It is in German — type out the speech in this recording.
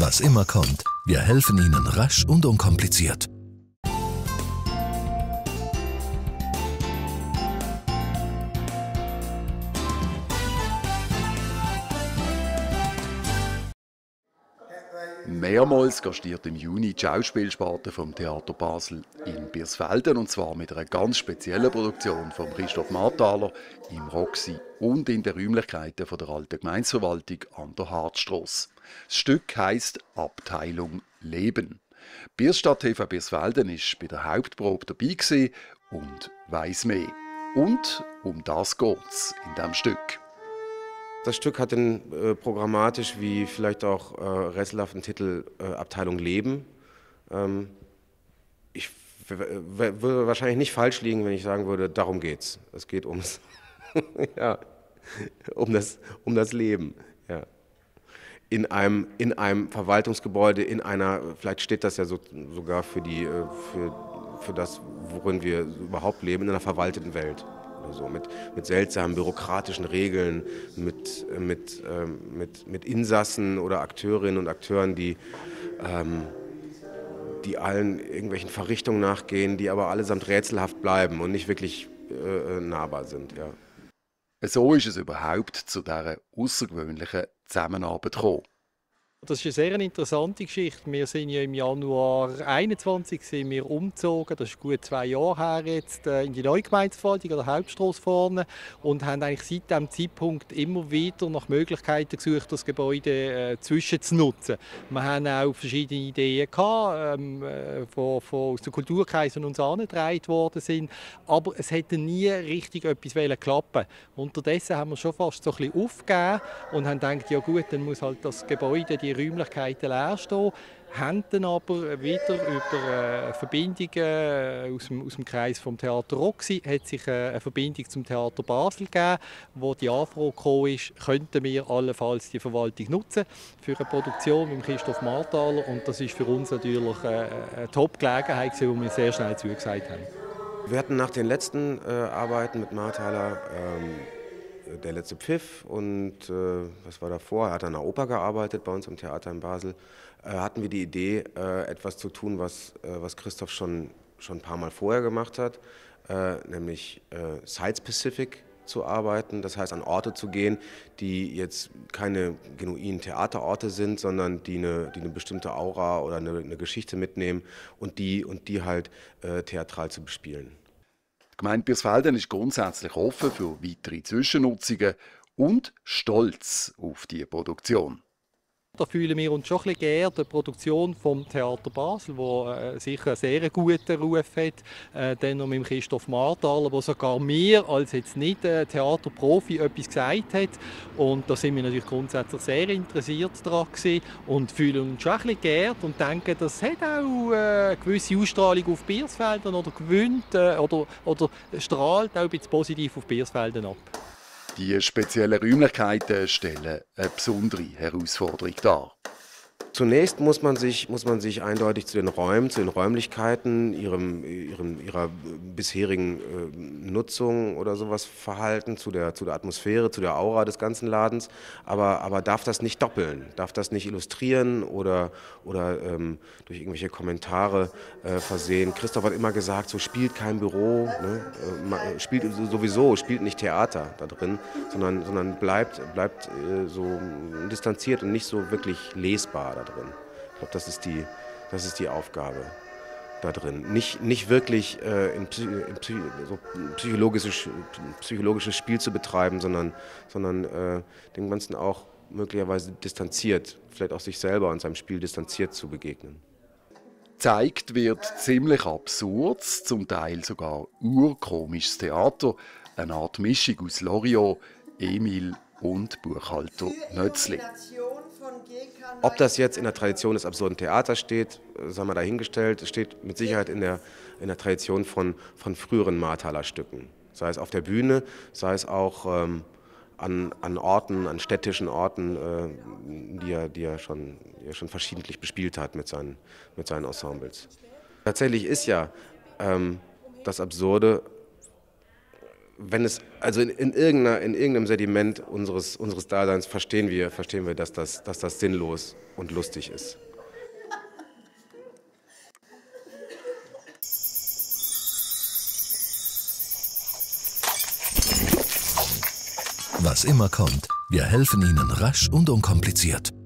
Was immer kommt, wir helfen Ihnen rasch und unkompliziert. Mehrmals gastiert im Juni die Schauspielsparte vom Theater Basel in Birsfelden und zwar mit einer ganz speziellen Produktion von Christoph Marthaler im Roxy und in den Räumlichkeiten von der alten Gemeinsverwaltung an der Hartstrasse. Das Stück heißt Abteilung Leben. Biersstadt TV Birsfelden ist bei der Hauptprobe dabei und weiß mehr. Und um das geht's in dem Stück. Das Stück hat den äh, programmatisch wie vielleicht auch äh, rätselhaften Titel äh, Abteilung Leben. Ähm, ich würde wahrscheinlich nicht falsch liegen, wenn ich sagen würde, darum geht's. Es geht ums, ja, um, das, um das Leben. Ja. In, einem, in einem Verwaltungsgebäude, in einer, vielleicht steht das ja so, sogar für, die, äh, für, für das, worin wir überhaupt leben, in einer verwalteten Welt oder so, mit, mit seltsamen bürokratischen Regeln, mit, mit, ähm, mit, mit Insassen oder Akteurinnen und Akteuren, die, ähm, die allen irgendwelchen Verrichtungen nachgehen, die aber allesamt rätselhaft bleiben und nicht wirklich äh, nahbar sind. Ja. So ist es überhaupt zu dieser außergewöhnlichen Zusammenarbeit gekommen. Das ist eine sehr interessante Geschichte. Wir sind ja im Januar 2021 sind wir umgezogen, das ist gut zwei Jahre her jetzt, äh, in die neue Gemeindeverwaltung an der Hauptstrasse vorne und haben eigentlich seit diesem Zeitpunkt immer wieder nach Möglichkeiten gesucht, das Gebäude äh, zwischen zu nutzen. Wir haben auch verschiedene Ideen gehabt, ähm, äh, von, von, aus den Kulturkreisen uns angetragen worden sind, aber es hätte nie richtig etwas klappen Unterdessen haben wir schon fast so ein bisschen aufgegeben und haben gedacht, ja gut, dann muss halt das Gebäude, die die Räumlichkeiten leer stehen, haben dann aber wieder über äh, Verbindungen äh, aus dem, aus dem Kreis vom Theater Roxy hat sich äh, eine Verbindung zum Theater Basel gegeben, wo die Anfrage gekommen ist, könnten wir allenfalls die Verwaltung nutzen für eine Produktion mit Christoph Marthaler und das ist für uns natürlich eine Top-Gelegenheit, die wir sehr schnell zugesagt haben. Wir hatten nach den letzten äh, Arbeiten mit Marthaler ähm der letzte Pfiff und äh, was war davor? Er hat an der Oper gearbeitet bei uns im Theater in Basel. Äh, hatten wir die Idee, äh, etwas zu tun, was, äh, was Christoph schon, schon ein paar Mal vorher gemacht hat, äh, nämlich äh, Site-Specific zu arbeiten, das heißt an Orte zu gehen, die jetzt keine genuinen Theaterorte sind, sondern die eine, die eine bestimmte Aura oder eine, eine Geschichte mitnehmen und die, und die halt theatral zu bespielen. Die Gemeinde Birsfelden ist grundsätzlich offen für weitere Zwischennutzungen und stolz auf die Produktion. Da fühlen wir uns schon ein bisschen geehrt. Die Produktion vom Theater Basel, wo äh, sicher einen sehr guten Ruf hat. Äh, dann noch mit Christoph Marthaler, wo sogar mir als jetzt nicht äh, Theaterprofi etwas gesagt hat. Und da sind wir natürlich grundsätzlich sehr interessiert daran und fühlen uns schon ein bisschen geehrt und denken, das hat auch äh, gewisse Ausstrahlung auf Biersfelden oder gewinnt äh, oder, oder strahlt auch ein bisschen positiv auf Biersfelden ab. Die speziellen Räumlichkeiten stellen eine besondere Herausforderung dar. Zunächst muss man, sich, muss man sich eindeutig zu den Räumen, zu den Räumlichkeiten, ihrem, ihrem, ihrer bisherigen äh, Nutzung oder sowas verhalten, zu der, zu der Atmosphäre, zu der Aura des ganzen Ladens, aber, aber darf das nicht doppeln, darf das nicht illustrieren oder, oder ähm, durch irgendwelche Kommentare äh, versehen. Christoph hat immer gesagt, so spielt kein Büro, ne? äh, spielt sowieso, spielt nicht Theater da drin, sondern, sondern bleibt, bleibt äh, so distanziert und nicht so wirklich lesbar da drin. Ich glaube, das ist die, das ist die Aufgabe da drin. Nicht, nicht wirklich äh, in, in so psychologisches, psychologisches Spiel zu betreiben, sondern, sondern äh, dem Ganzen auch möglicherweise distanziert, vielleicht auch sich selber und seinem Spiel distanziert zu begegnen. Zeigt wird ziemlich absurd, zum Teil sogar urkomisches Theater, eine Art Mischung aus Loriot, Emil und Buchhalter Nötzli. Ob das jetzt in der Tradition des absurden Theaters steht, äh, sagen wir dahingestellt, steht mit Sicherheit in der, in der Tradition von, von früheren Marthaler Stücken. Sei es auf der Bühne, sei es auch ähm, an, an Orten, an städtischen Orten, äh, die, er, die, er schon, die er schon verschiedentlich bespielt hat mit seinen, mit seinen Ensembles. Tatsächlich ist ja ähm, das Absurde wenn es, also in, in, irgendeiner, in irgendeinem Sediment unseres, unseres Daseins verstehen wir, verstehen wir, dass das, dass das sinnlos und lustig ist. Was immer kommt, wir helfen Ihnen rasch und unkompliziert.